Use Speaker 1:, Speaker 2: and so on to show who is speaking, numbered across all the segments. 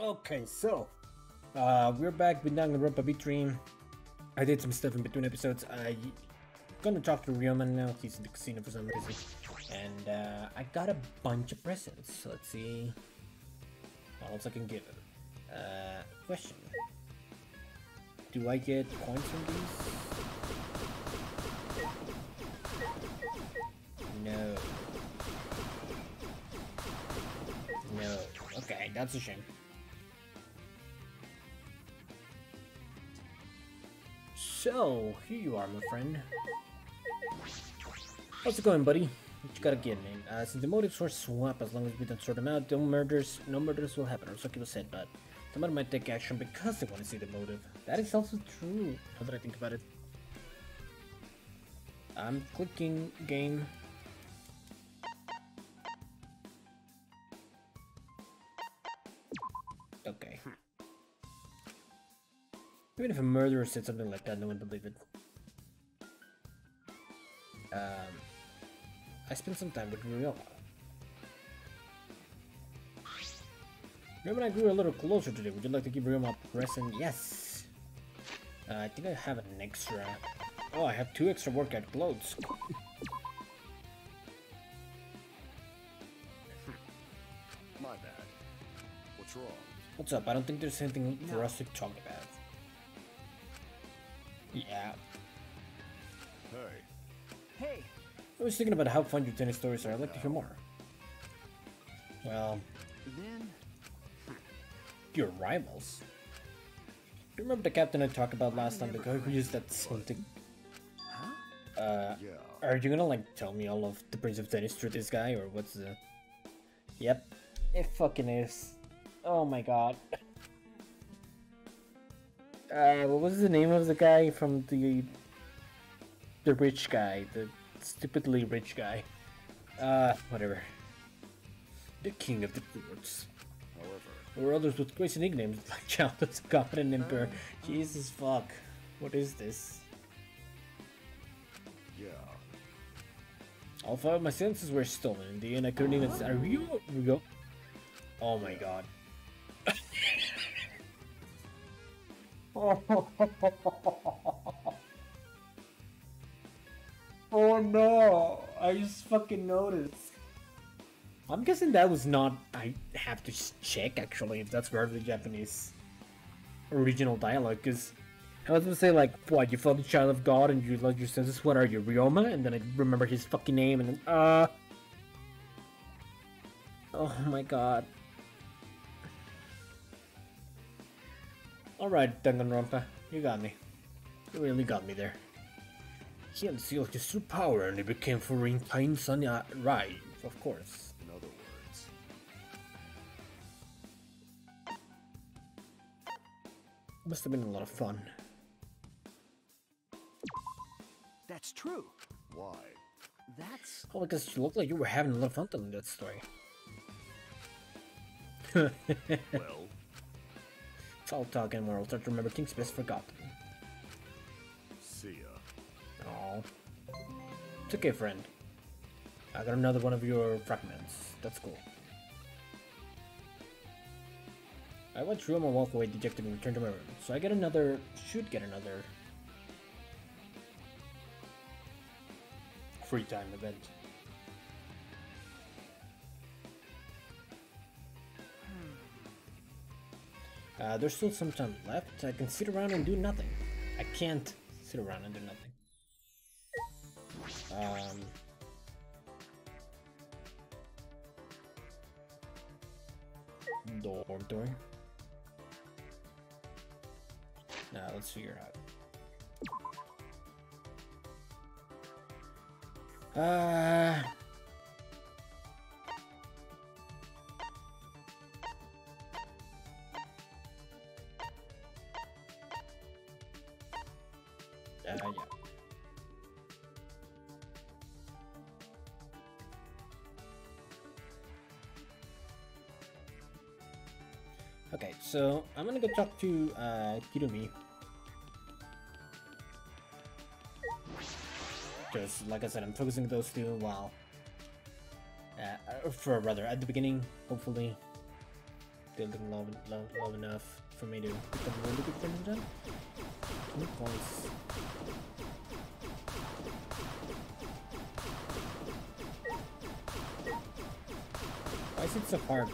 Speaker 1: Okay, so uh, we're back with Danganronpa V3. I did some stuff in between episodes. I'm gonna talk to Ryoman now. He's in the casino for some reason, and uh, I got a bunch of presents. Let's see what else I can give him. Uh, question: Do I get coins from these? No. No. Okay, that's a shame. So, here you are, my friend. How's it going, buddy? What you gotta get, man? Uh, since the motives were swap, as long as we don't sort them out, no murders, no murders will happen, or so people said, but somebody might take action because they want to see the motive. That is also true, now that I think about it. I'm clicking game. Even if a murderer said something like that, no one would believe it. Um, I spent some time with Ryoma. Ryoma and I grew a little closer today. Would you like to give Ryoma a present? Yes! Uh, I think I have an extra... Oh, I have two extra workout clothes.
Speaker 2: My bad. What's wrong?
Speaker 1: What's up? I don't think there's anything for us to talk about. Yeah.
Speaker 2: Hey,
Speaker 3: Hey,
Speaker 1: I was thinking about how fun your tennis stories are. I'd like to hear more. Well,
Speaker 3: then
Speaker 1: your rivals. Do you remember the captain I talked about last time? The guy who used that something. Uh,
Speaker 2: yeah.
Speaker 1: are you gonna like tell me all of the Prince of Tennis to this guy, or what's the? Yep, it fucking is. Oh my god. Uh, what was the name of the guy from the the rich guy, the stupidly rich guy? Uh, whatever. The king of the courts.
Speaker 2: However,
Speaker 1: Or others with crazy nicknames like Childhood's Confident Emperor. Jesus fuck. What is this?
Speaker 2: yeah.
Speaker 1: All five of my senses were stolen. In the end, I couldn't even. Are you? We go. Oh my god. oh no! I just fucking noticed. I'm guessing that was not. I have to check actually if that's part of the Japanese original dialogue because I was gonna say like, what? You felt the child of God and you lost your senses. What are you, Ryoma? And then I remember his fucking name and then uh. Oh my god. Alright, Danganronpa, you got me. You really got me there. He unsealed his true power and he became Furin Pain Sanya Rai, of course.
Speaker 2: In other words,
Speaker 1: Must have been a lot of fun.
Speaker 3: that's true.
Speaker 2: why?
Speaker 3: That's
Speaker 1: Oh, because you looked like you were having a lot of fun telling that story.
Speaker 2: Well,
Speaker 1: It's all talk and I'll start to remember things best forgotten.
Speaker 2: see ya.
Speaker 1: Oh. It's okay, friend. I got another one of your fragments. That's cool. I watched Ryoma walk away dejected and returned to my room, so I get another. should get another. free time event. Uh, there's still some time left. I can sit around and do nothing. I can't sit around and do nothing. Um, dormitory. Now let's figure out. Uh, Okay, so I'm gonna go talk to uh, Kirumi. Because, like I said, I'm focusing those two while. Uh, uh, for rather, at the beginning, hopefully. building low, low, low enough for me to become really good with them. 20 points. Why is it so hard?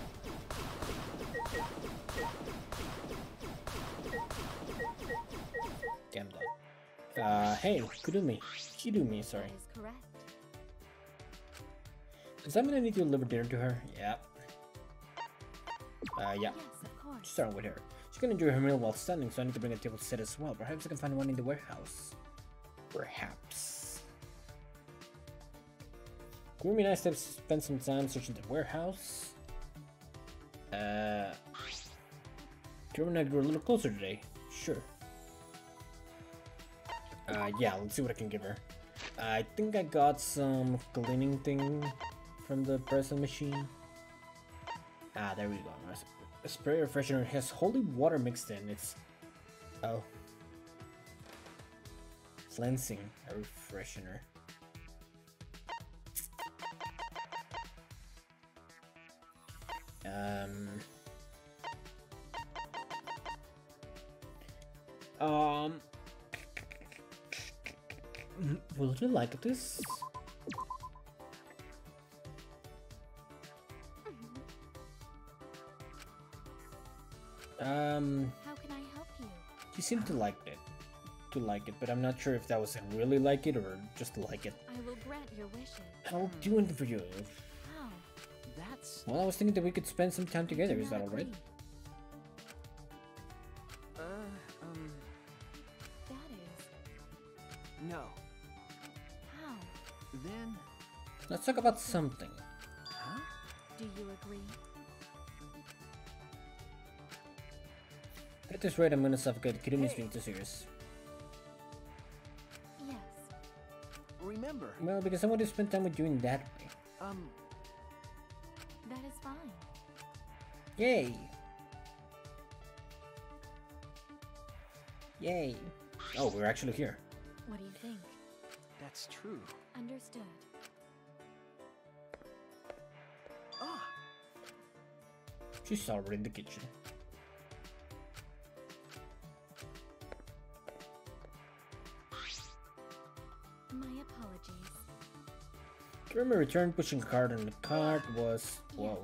Speaker 1: Uh, hey, Kudumi. Shidumi, sorry.
Speaker 4: Is.
Speaker 1: Does that mean I need to deliver dinner to her? Yeah. Uh, yeah.
Speaker 4: Yes.
Speaker 1: Starting with her. She's gonna enjoy her meal while standing, so I need to bring a table set as well. Perhaps I can find one in the warehouse. Perhaps. Be nice to spend some time searching the warehouse. Uh, do you want to a little closer today? Sure. Uh, yeah, let's see what I can give her. I think I got some cleaning thing from the present machine. Ah, there we go. A spray refreshener has holy water mixed in. It's oh, cleansing a refreshener. Um. Um. Will you like this? Um,
Speaker 4: How can I help you?
Speaker 1: she seemed to like it. To like it, but I'm not sure if that was really like it or just like it.
Speaker 4: I will grant your wishes.
Speaker 1: I'll do anything for you.
Speaker 4: How?
Speaker 3: That's
Speaker 1: Well, I was thinking that we could spend some time together. Is that alright?
Speaker 3: uh um
Speaker 4: That is.
Speaker 3: no.
Speaker 4: How?
Speaker 3: Then
Speaker 1: Let's talk about something.
Speaker 3: huh?
Speaker 4: Do you agree?
Speaker 1: At this rate, I'm gonna suffocate. Kirumi's being too serious.
Speaker 4: Yes.
Speaker 3: Remember,
Speaker 1: Well, because I want to spend time with you in that way.
Speaker 3: um
Speaker 4: That is fine.
Speaker 1: Yay! Yay! Oh, we're actually here.
Speaker 4: What do you think?
Speaker 3: that's true.
Speaker 4: Understood.
Speaker 3: Ah,
Speaker 1: She's already in the kitchen.
Speaker 4: My apologies.
Speaker 1: Kirumi returned pushing a cart, and the cart was. Whoa.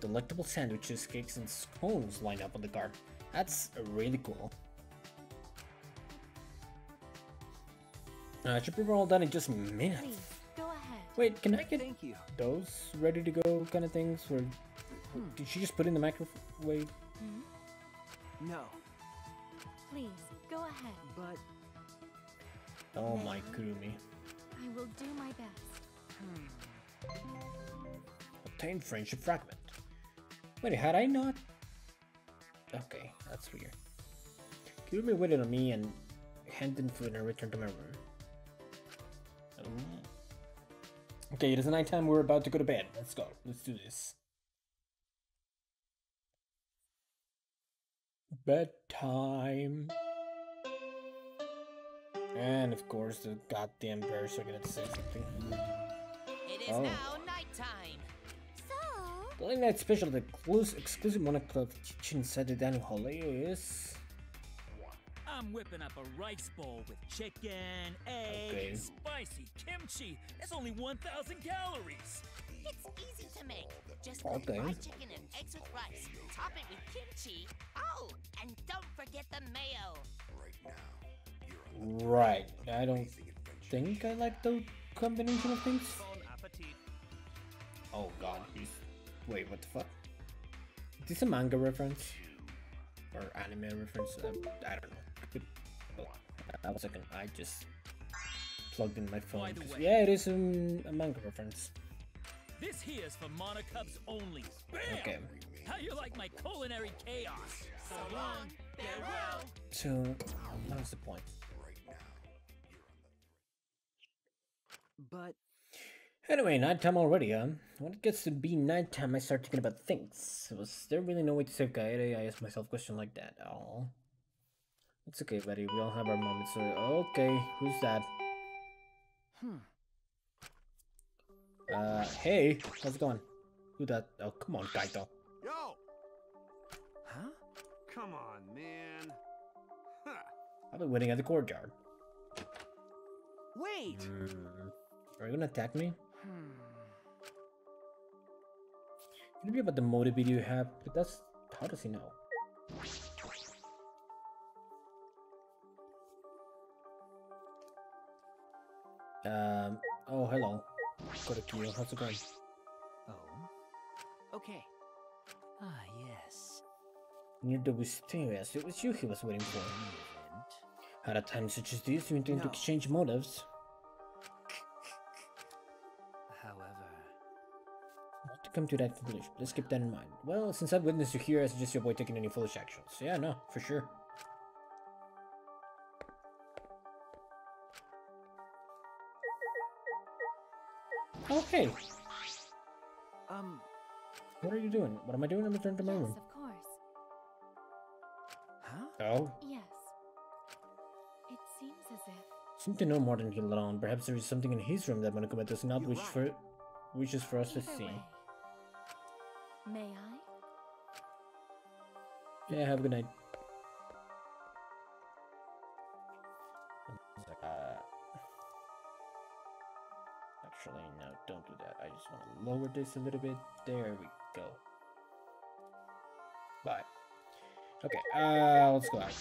Speaker 1: Delectable sandwiches, cakes, and scones line up on the cart. That's really cool. I should prepare all done in just minutes.
Speaker 4: Please.
Speaker 1: Wait, can I get
Speaker 3: thank you.
Speaker 1: those ready to go kind of things? Or hmm. did she just put in the microwave?
Speaker 4: Hmm?
Speaker 3: No,
Speaker 4: Please, go ahead.
Speaker 3: but
Speaker 1: Oh
Speaker 4: Ma'am?
Speaker 1: my Kirumi.
Speaker 4: I will do my best.
Speaker 1: Hmm. Obtain friendship fragment. Wait, had I not? Okay, that's weird. Kirumi waited on me and handed in food and I returned to my room. Um, Okay, it is nighttime. We're about to go to bed. Let's go. Let's do this. Bedtime. And of course, the goddamn bears are gonna say something.
Speaker 5: It is
Speaker 1: Oh.
Speaker 5: now nighttime.
Speaker 4: So,
Speaker 1: The late night special, the exclusive, exclusive Monokub kitchen inside the dining hall is.
Speaker 6: I'm whipping up a rice bowl with chicken, egg,
Speaker 1: Okay.
Speaker 6: spicy kimchi. That's only 1,000 calories.
Speaker 5: It's easy to make. Just cook
Speaker 1: Okay.
Speaker 5: fried chicken and eggs with rice. Top it with kimchi. Oh, and don't forget the mayo.
Speaker 1: Right. I don't think I like the combination of things. Oh god, he's. Wait, what the fuck? Is this a manga reference? Or anime reference? I don't know. Could- was uh, one second, I just plugged in my phone.
Speaker 6: By the
Speaker 1: 'cause-
Speaker 6: way-
Speaker 1: Yeah, it is um, a manga reference.
Speaker 6: This here's for Monokubs only. Bam!
Speaker 1: Okay.
Speaker 6: How you like my culinary chaos? So long, farewell.
Speaker 1: So, that was the point.
Speaker 3: but
Speaker 1: Anyway, nighttime already, huh? When it gets to be nighttime, I start thinking about things. Was there really no way to save Kaede? I ask myself a question like that. Oh. It's okay, buddy. We all have our moments. So, okay, who's that?
Speaker 3: hmm.
Speaker 1: Uh, hey, how's it going? Who that? Oh, come on, Kaito.
Speaker 2: Yo!
Speaker 3: Huh?
Speaker 2: Come on, man. Huh.
Speaker 1: I've been waiting at the courtyard.
Speaker 3: Wait!
Speaker 1: Mm. Are you gonna attack me?
Speaker 3: Hmm.
Speaker 1: Maybe about the motive you have, but that's how does he know? Um. Oh, hello. Korekiyo, how's it going?
Speaker 3: Oh. Okay. Ah, yes.
Speaker 1: Near the mysterious, it was you he was waiting for. At a time such as this, you intend to exchange motives.
Speaker 3: However.
Speaker 1: Not to come to that conclusion. Let's keep that in mind. Well, since I've witnessed you here, I suggest you avoid taking any foolish actions. Yeah, no, for sure. Hey!
Speaker 3: Um.
Speaker 1: What are you doing? What am I doing? I'm returning to my
Speaker 4: Yes,
Speaker 1: room.
Speaker 4: of course.
Speaker 3: Huh?
Speaker 1: Oh?
Speaker 4: Yes. It seems as if.
Speaker 1: Seem to know more than he let on. Perhaps there is something in his room that Monokuma does not
Speaker 3: You're
Speaker 1: wish
Speaker 3: right.
Speaker 1: for wishes for us to see.
Speaker 4: way. May I?
Speaker 1: Yeah, have a good night. Lower this a little bit. There we go. Bye. Okay, uh, let's go out.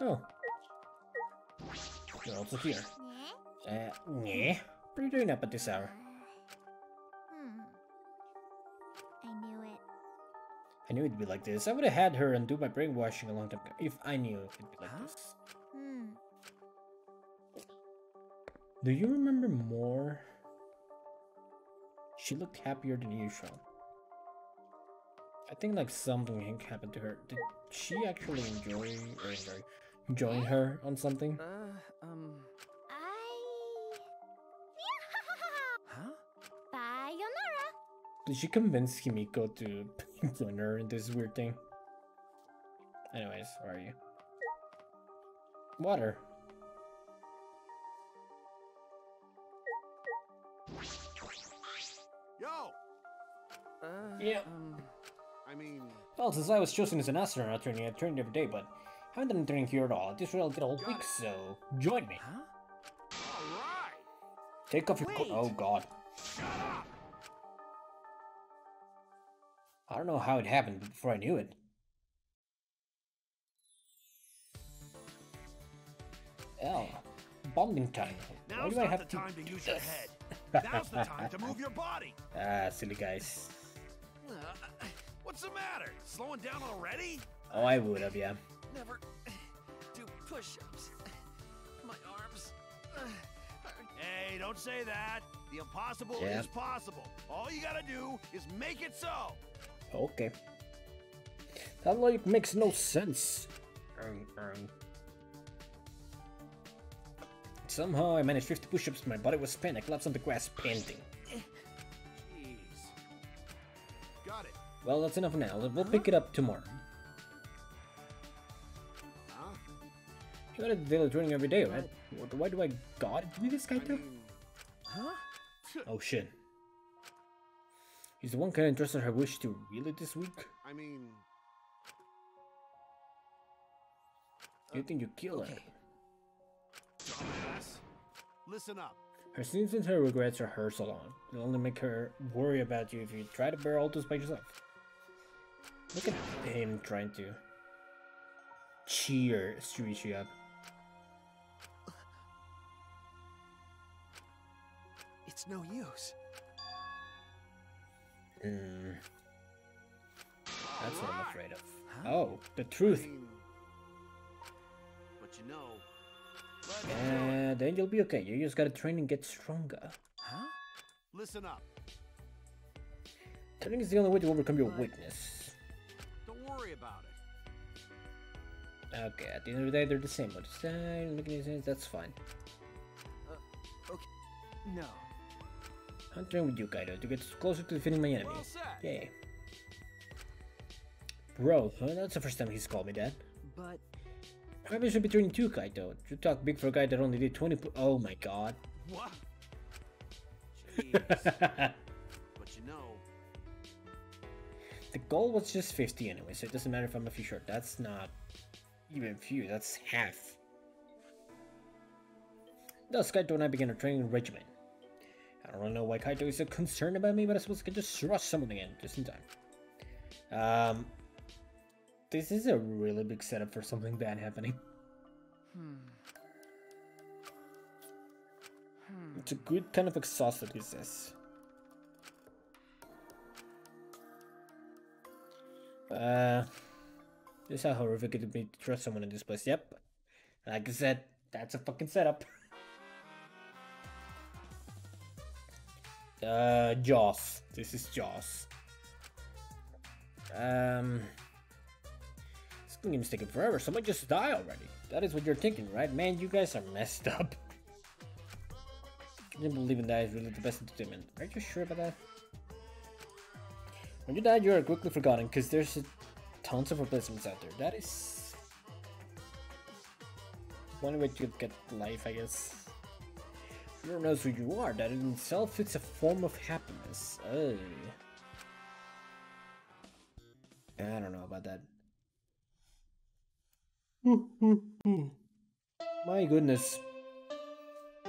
Speaker 1: Oh. You're also here. Uh, yeah. What are you doing up at this hour?
Speaker 4: Knew
Speaker 1: it'd be like this. I would have had her undo my brainwashing a long time ago if I knew it'd be like
Speaker 3: Huh?
Speaker 1: this.
Speaker 4: Hmm.
Speaker 1: Do you remember more? She looked happier than usual. I think like something happened to her. Did she actually enjoy or enjoy join her on something?
Speaker 3: Uh, um.
Speaker 4: I.
Speaker 3: Huh?
Speaker 4: Sayonara.
Speaker 1: Did she convince Himiko to join her in this weird thing? Anyways, where are you? Water.
Speaker 2: Yo!
Speaker 3: Uh,
Speaker 1: Yeah.
Speaker 3: Um.
Speaker 2: I mean,
Speaker 1: Well, since I was chosen as an astronaut training, I trained every day, but haven't done training here at all. This will get a whole week, so join me.
Speaker 3: Huh?
Speaker 2: alright!
Speaker 1: Take off your coat.
Speaker 3: Wait.
Speaker 1: Oh god. I don't know how it happened but before I knew it. Oh, bonding time. Why
Speaker 2: Now's
Speaker 1: do I have
Speaker 2: the
Speaker 1: to
Speaker 2: time to
Speaker 1: do
Speaker 2: use your head. Now's the time to move your body.
Speaker 1: Ah, silly guys.
Speaker 2: Uh, what's the matter? Slowing down already?
Speaker 1: Oh, I would have, yeah.
Speaker 3: Never do push-ups. My arms.
Speaker 2: Hey, don't say that. The impossible
Speaker 1: Yeah.
Speaker 2: is possible. All you gotta do is make it so.
Speaker 1: Okay. That logic makes no sense. Somehow I managed 50 push-ups, my body was spent, I collapsed on the grass panting.
Speaker 2: Jeez. Got it.
Speaker 1: Well, that's enough now. We'll pick it up tomorrow.
Speaker 2: Huh?
Speaker 1: You gotta do daily training every day, right? Why do I gotta do this guy too?
Speaker 3: Huh?
Speaker 1: Oh shit. He's the one kind of interested her wish to really this week?
Speaker 2: I mean,
Speaker 1: You think you kill her?
Speaker 3: okay.
Speaker 2: dumbass. Listen up.
Speaker 1: Her sins and her regrets are hers alone. It'll only make her worry about you if you try to bear all this by yourself. Look at him trying to cheer Shuichi up.
Speaker 3: It's no use.
Speaker 1: Hmm. That's what I'm afraid of. Oh, the truth.
Speaker 2: but you know, let's do it.
Speaker 1: And then you'll be okay. You just gotta train and get stronger.
Speaker 3: Huh?
Speaker 2: Listen up.
Speaker 1: Training is the only way to overcome your
Speaker 2: uh,
Speaker 1: weakness.
Speaker 2: Don't worry about it.
Speaker 1: Okay, at the end of the day, they're the same. But design, looking at that's fine. Okay.
Speaker 3: No.
Speaker 1: I'm training with you, Kaito, to get closer to defeating my enemy.
Speaker 2: Well.
Speaker 1: Yay. Bro, huh, that's the first time he's called me that.
Speaker 3: But
Speaker 1: Maybe I should be training two Kaito. You talk big for a guy that only did 20 pu- Oh my god.
Speaker 2: What?
Speaker 3: Jeez. but you know,
Speaker 1: The goal was just 50 anyway, so it doesn't matter if I'm a few short. That's not even few, that's half. Thus, Kaito and I began a training regimen. I don't really know why Kaito is so concerned about me, but I suppose I can just rush someone in just in time. Um, this is a really big setup for something bad happening. Hmm. It's a good kind of exhausted, he says. Uh, this is how horrific it would be to trust someone in this place. Yep. Like I said, that's a fucking setup. Uh, Jaws. This is Jaws. Um, this game is taking forever. Someone just die already. That is what you're thinking, right? Man, you guys are messed up. I didn't believe in that is really the best entertainment. Are you sure about that? When you die, you are quickly forgotten because there's tons of replacements out there. That is one way to get life, I guess. Everyone knows who you are. That in itself is a form of happiness. I don't know about that. My goodness.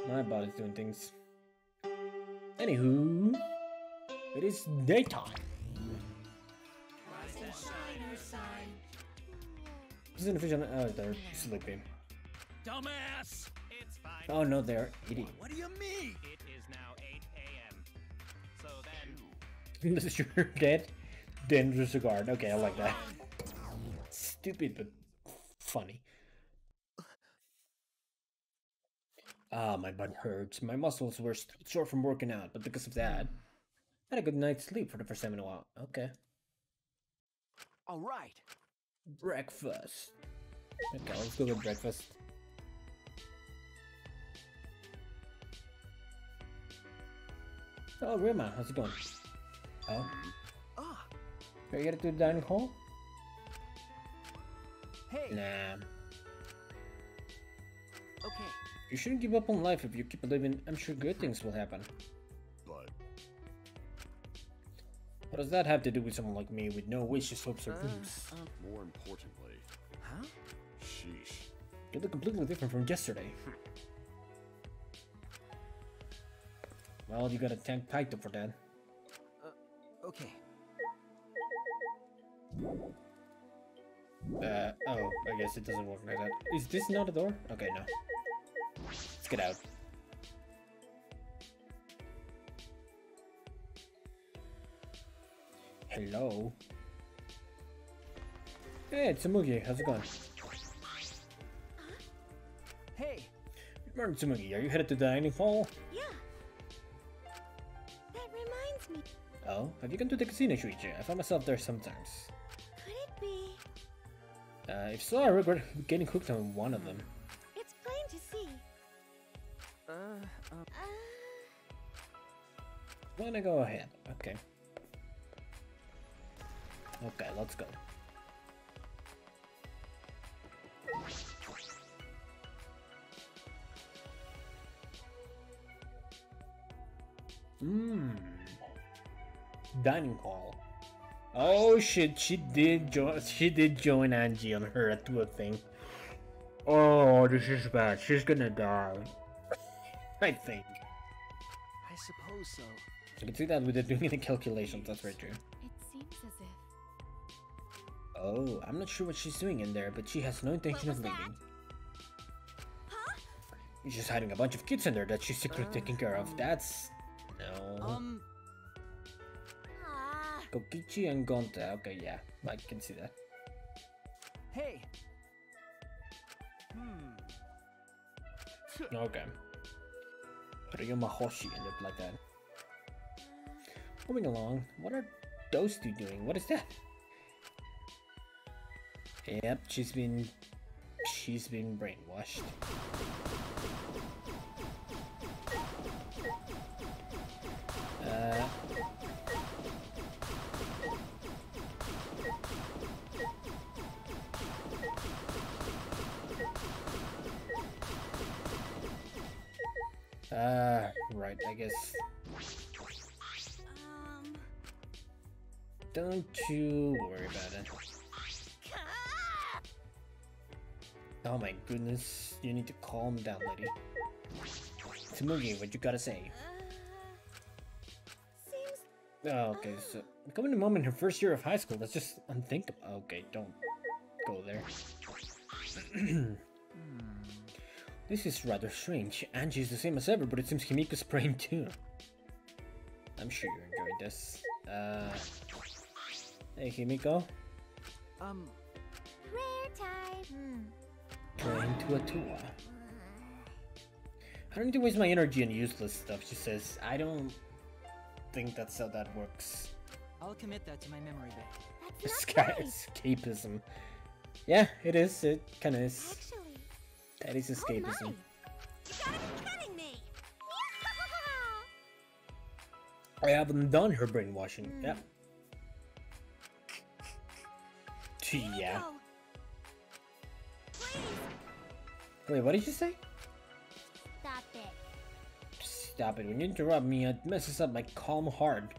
Speaker 1: My body's doing things. Anywho, it is daytime. This is an official. Oh, they're sleeping.
Speaker 6: Dumbass! It's fine.
Speaker 1: Oh no, they're eating.
Speaker 2: What do you mean?
Speaker 6: It is now 8 a.m. So then,
Speaker 1: This is your dead. Dangerous guard. Okay, I like that. Stupid, but funny. Ah, my butt hurts. My muscles were st- sore from working out, but because of that, I had a good night's sleep for the first time in a while. Okay.
Speaker 3: all right.
Speaker 1: Breakfast. Okay, let's go with breakfast. Oh, Ryoma, how's it going? Oh,
Speaker 3: Ah,
Speaker 1: are you headed to the dining hall?
Speaker 3: hey.
Speaker 1: Nah.
Speaker 3: Okay.
Speaker 1: You shouldn't give up on life if you keep living. I'm sure good things will happen.
Speaker 2: But
Speaker 1: What does that have to do with someone like me with no wishes, hopes, or
Speaker 3: Uh,
Speaker 1: dreams?
Speaker 3: uh,
Speaker 2: more importantly,
Speaker 3: huh?
Speaker 2: sheesh.
Speaker 1: You look completely different from yesterday. Well, you gotta thank Kaito for that.
Speaker 3: Okay.
Speaker 1: Uh, oh, I guess it doesn't work like that. Is this not a door? Okay, no. Let's get out. Hello? Hey, Tsumugi. How's it going?
Speaker 3: Hey.
Speaker 1: Good morning, Tsumugi. Are you headed to the dining hall?
Speaker 4: Me.
Speaker 1: Oh, have you gone to the casino, Shuichi? I find myself there sometimes.
Speaker 4: Could it be?
Speaker 1: Uh, if so, I regret getting hooked on one of them.
Speaker 4: It's plain to see.
Speaker 3: Uh, uh,
Speaker 4: Uh,
Speaker 1: Wanna go ahead? Okay. Okay, let's go. Mmm. Dining hall. Oh shit, she did join she did join Angie on her Atua thing. Oh, this is bad. She's gonna die. I think.
Speaker 3: I suppose so.
Speaker 1: You can see that with the doing the calculations, that's very true.
Speaker 4: it seems as if.
Speaker 1: Oh, I'm not sure what she's doing in there, but she has no intention of
Speaker 4: was that?
Speaker 1: leaving. She's just hiding a bunch of kids in there that she's secretly
Speaker 3: Uh,
Speaker 1: taking care of.
Speaker 3: um,
Speaker 1: That's... No.
Speaker 3: Um,
Speaker 1: Kokichi and Gonta. Okay, yeah, I can see that.
Speaker 3: hey. Hmm.
Speaker 1: Okay. Ryoma Hoshi ended up like that. Moving along, what are those two doing? What is that? Yep, she's been... She's been brainwashed. Uh... Uh, right, I guess.
Speaker 4: Um,
Speaker 1: Don't you worry about it. Oh my goodness, you need to calm down, lady. Tsumugi, what you gotta say? Oh, okay, so becoming a mom in her first year of high school, that's just unthinkable. Okay, don't go there. this is rather strange. Angie is the same as ever, but it seems Himiko's praying too. I'm sure you enjoyed this. Uh, hey Himiko,
Speaker 3: Um,
Speaker 4: rare type. Hmm.
Speaker 1: praying to Atua. I don't need to waste my energy on useless stuff, she says. I don't think that's how that works.
Speaker 3: I'll commit that to my memory bank.
Speaker 4: That's
Speaker 1: Esca-
Speaker 4: not nice.
Speaker 1: escapism. Yeah, it is. It kind of is.
Speaker 4: Actually.
Speaker 1: That is
Speaker 4: Oh
Speaker 1: escapism.
Speaker 4: You gotta be kidding me.
Speaker 1: I haven't done her brainwashing.
Speaker 4: Hmm.
Speaker 1: Yep. Yeah.
Speaker 4: Go.
Speaker 1: Wait, what did you say?
Speaker 4: stop it.
Speaker 1: Stop it. When you interrupt me, it messes up my calm heart.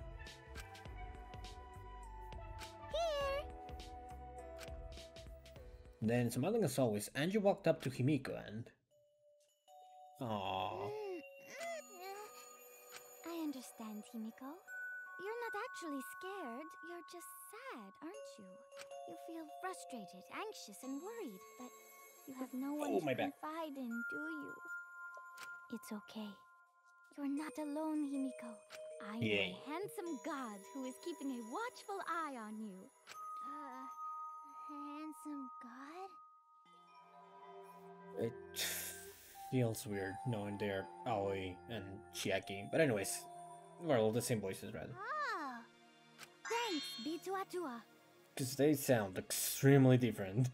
Speaker 1: Then, smiling as always, Angie walked up to Himiko and. Aww.
Speaker 4: I understand, Himiko. You're not actually scared. You're just sad, aren't you? You feel frustrated, anxious, and worried, but you have no one
Speaker 1: Oh,
Speaker 4: to confide in, do you? It's okay. You're not alone, Himiko. I
Speaker 1: am
Speaker 4: a handsome god who is keeping a watchful eye on you. Uh, handsome god?
Speaker 1: It feels weird knowing they're Aoi and Chiaki. But, anyways, well, the same voices, rather.
Speaker 4: Ah! Thanks, Bituatua.
Speaker 1: Because they sound extremely different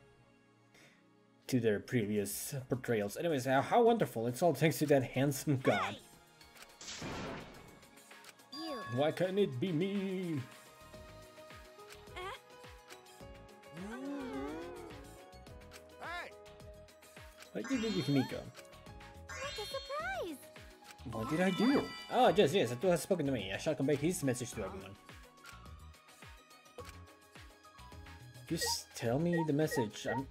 Speaker 1: to their previous portrayals. Anyways, uh, how wonderful. It's all thanks to that handsome god.
Speaker 4: You.
Speaker 1: Why can't it be me? What did you do with Himiko?
Speaker 4: What a surprise!
Speaker 1: What did I do? Oh, yes, yes, Atua has spoken to me. I shall convey his message to everyone. Just tell me the message. I'm...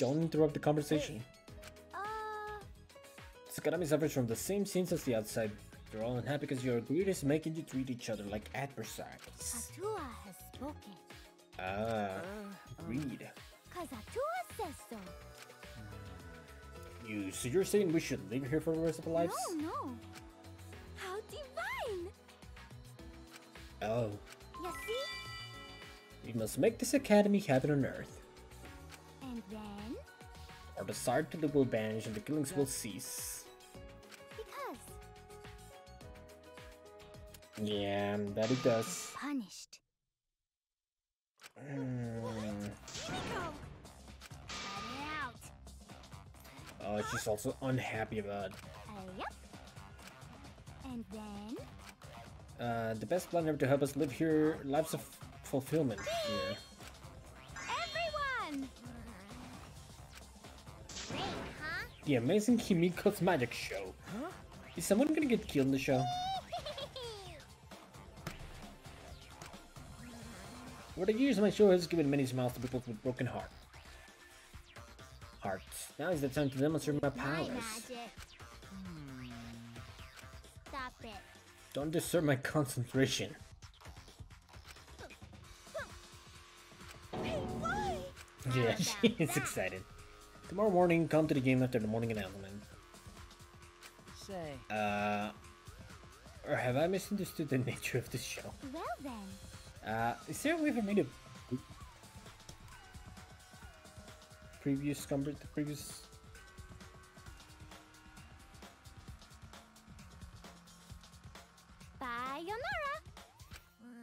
Speaker 1: Don't interrupt the conversation.
Speaker 4: Uh,
Speaker 1: Sakurami suffers from the same sins as the outside. They're all unhappy because your greed is making you treat each other like adversaries.
Speaker 4: Atua has spoken.
Speaker 1: Ah, greed.
Speaker 4: Cause Atua says so.
Speaker 1: You, so you're saying we should live here for the rest of our lives?
Speaker 4: No, no. How divine!
Speaker 1: Oh,
Speaker 4: You see?
Speaker 1: we must make this academy heaven on earth.
Speaker 4: And then,
Speaker 1: Or the start to the will vanish and the killings will cease.
Speaker 4: because
Speaker 1: Yeah, that it does.
Speaker 4: punished.
Speaker 1: Mm. Oh, she's also unhappy about
Speaker 4: Uh, yep. And then,
Speaker 1: uh, the best plan ever to help us live here, lives of fulfillment here.
Speaker 4: everyone! Great, huh?
Speaker 1: The amazing Himiko's magic show. Huh? Is someone gonna get killed in the show? Over the years, my show has given many smiles to people with broken heart. Hearts. Now is the time to demonstrate my
Speaker 4: My
Speaker 1: powers.
Speaker 4: Stop it.
Speaker 1: Don't disturb my concentration.
Speaker 4: Hey!
Speaker 1: Yeah,
Speaker 4: How
Speaker 1: she is excited. Tomorrow morning, come to the game after the morning announcement.
Speaker 3: say,
Speaker 1: Uh, or have I misunderstood the nature of this show?
Speaker 4: Well then,
Speaker 1: Uh, is there a way for me to previous number the previous?
Speaker 4: sayonara!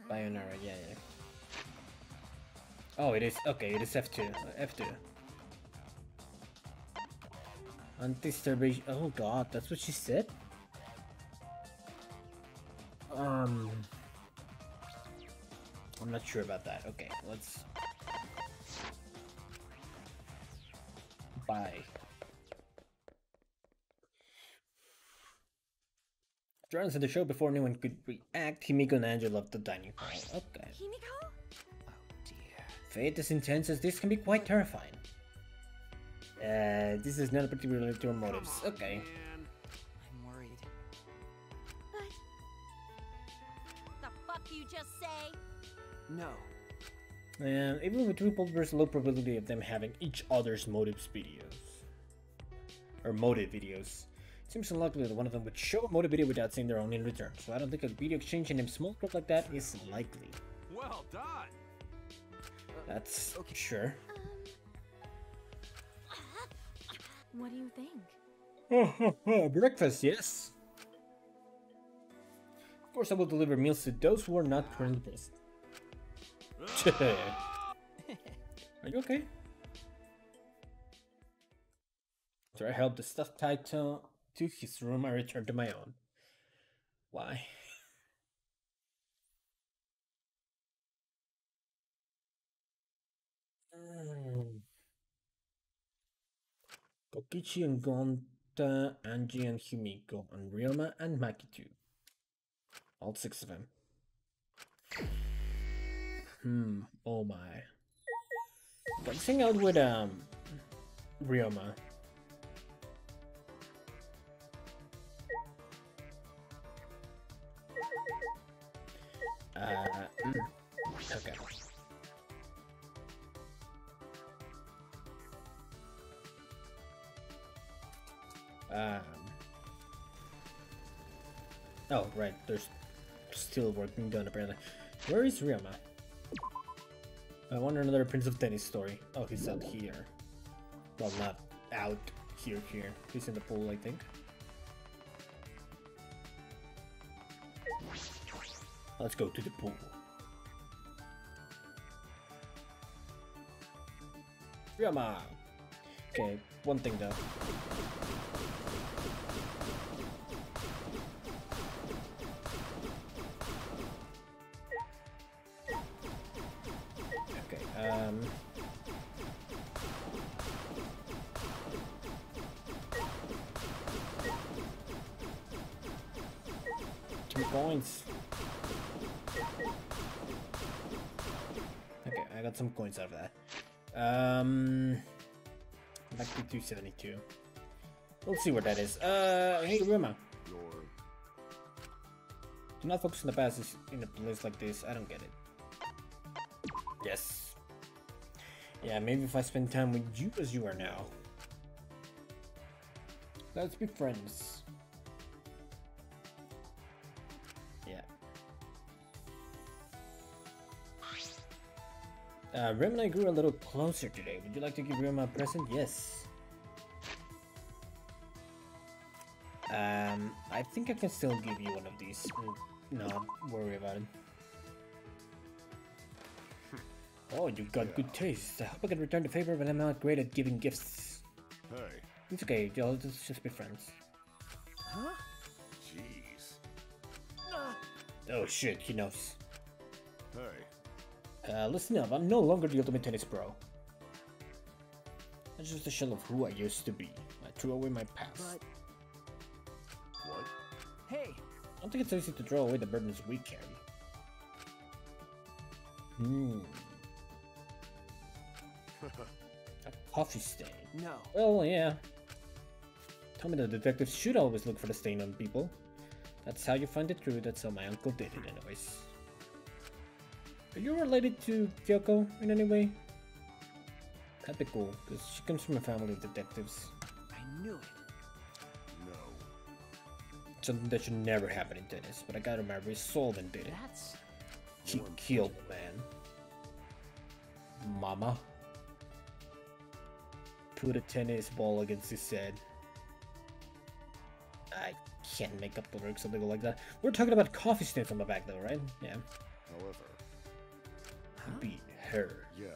Speaker 1: Bayonara, yeah, yeah. Oh, it is okay. It is F2. uh, F2. Anti-starvation. Oh God, that's what she said. Um, I'm not sure about that. Okay, let's. Bye. Turns in the show before anyone could react, Himiko and Angie left the dining hall. Okay.
Speaker 4: Himiko?
Speaker 3: Oh dear.
Speaker 1: Fate as intense as this can be quite terrifying. Uh, this is not particularly related to our motives. Okay.
Speaker 2: Man.
Speaker 3: I'm worried.
Speaker 4: But
Speaker 5: The fuck you just say?
Speaker 3: No.
Speaker 1: And even with triple there's low probability of them having each other's motives videos. Or motive videos. It Seems unlikely that one of them would show a motive video without saying their own in return, so I don't think a video exchange in a small group like that is likely.
Speaker 2: Well done.
Speaker 1: That's
Speaker 3: Okay.
Speaker 1: sure.
Speaker 4: um What do you think?
Speaker 1: Breakfast, yes. Of course, I will deliver meals to those who are not currently present. Are you okay? After I helped the stuffed title to his room, I returned to my own. Why? Kokichi and Gonta, Angie and Himiko, and Ryoma and Maki too. All six of them. Hmm, oh my. Let's hang out with, um, Ryoma. Uh, mm, okay. Um. Oh, right. There's still work being done apparently. Where is Ryoma? I want another Prince of Tennis story. Oh, he's out here. Well, not out here. Here, he's in the pool, I think. Let's go to the pool. Ryoma. Okay, one thing though. Coins out of that. Um... To 272. We'll see what that is. Uh, hey,
Speaker 2: Ryoma.
Speaker 1: Do not focus on the past in a place like this. I don't get it. Yes. Yeah, maybe if I spend time with you as you are now. Let's be friends. Uh, Rim and I grew a little closer today. Would you like to give Rim a present? Yes. Um, I think I can still give you one of these. No, worry about it. Oh, you've got good taste. I hope I can return the favor, but I'm not great at giving gifts.
Speaker 2: hey,
Speaker 1: It's okay, y'all. Let's just be friends.
Speaker 3: Huh?
Speaker 2: jeez.
Speaker 1: Oh shit, he knows.
Speaker 2: Hey,
Speaker 1: Uh, listen up. I'm no longer the ultimate tennis pro. I'm just a shell of who I used to be. I threw away my past.
Speaker 3: But
Speaker 2: what?
Speaker 3: hey,
Speaker 1: I don't think it's easy to throw away the burdens we carry. Hmm. A coffee stain.
Speaker 3: no.
Speaker 1: Well, yeah. Tell me the detectives should always look for the stain on people. That's how you find the truth. That's how my uncle did it, anyways. Are you related to Kyoko in any way? That'd be cool, because she comes from a family of detectives.
Speaker 3: I knew it.
Speaker 2: No.
Speaker 1: Something that should never happen in tennis, but I gotta remember and did it.
Speaker 3: That's
Speaker 1: He killed the man. Mama. Put a tennis ball against his head. I can't make up the lyrics, something like that. We're talking about coffee stains on the back though, right? Yeah.
Speaker 2: However,
Speaker 3: huh?
Speaker 1: Beat her.
Speaker 2: yeah,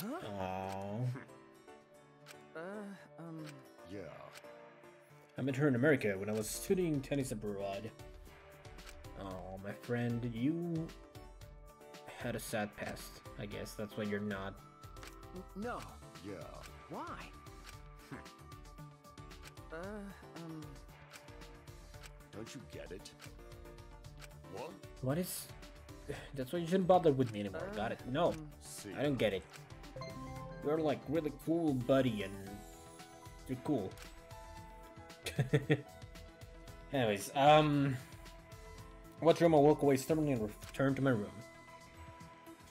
Speaker 3: Huh?
Speaker 1: Aww.
Speaker 3: Uh, um,
Speaker 2: yeah.
Speaker 1: I met her in America when I was studying tennis abroad. Oh, my friend, you had a sad past. I guess that's why you're not.
Speaker 3: no.
Speaker 2: Yeah.
Speaker 3: Why? uh, um,
Speaker 2: Don't you get it? What?
Speaker 1: What is? That's why you shouldn't bother with me anymore. Got it? No, I don't get it. You're like really cool, buddy, and you're cool. Anyways, um, watch room. I walk away stubbornly and return to my room.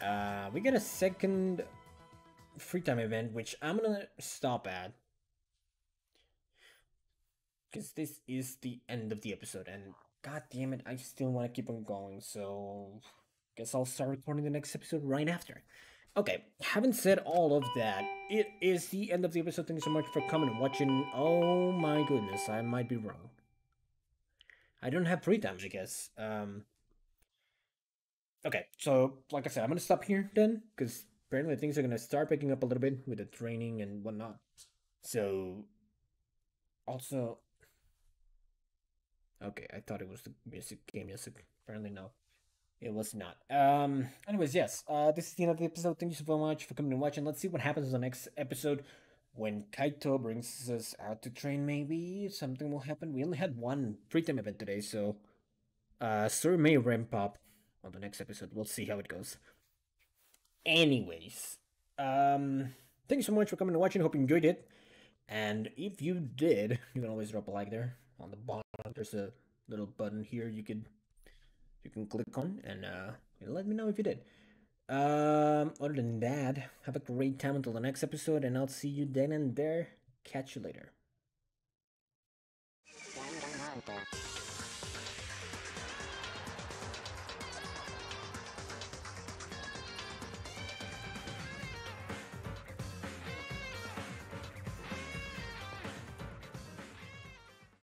Speaker 1: Uh, we get a second free time event, which I'm gonna stop at because this is the end of the episode, and god damn it, I still want to keep on going. So, guess I'll start recording the next episode right after. Okay, having said all of that, it is the end of the episode. Thank you so much for coming and watching. Oh my goodness, I might be wrong. I don't have free time, I guess. Um. Okay, so like I said, I'm gonna stop here then, because apparently things are gonna start picking up a little bit with the training and whatnot. So, also, okay, I thought it was the music game music. Apparently, no. It was not. Um. Anyways, yes. Uh, this is the end of the episode. Thank you so much for coming and watching. Let's see what happens in the next episode when Kaito brings us out to train. Maybe something will happen. We only had one free time event today, so uh, story may ramp up on the next episode. We'll see how it goes. Anyways, um, thank you so much for coming and watching. Hope you enjoyed it. And if you did, you can always drop a like there on the bottom. There's a little button here you could you can click on and uh, let me know if you did. Um, other than that, have a great time until the next episode, and I'll see you then and there. Catch you later.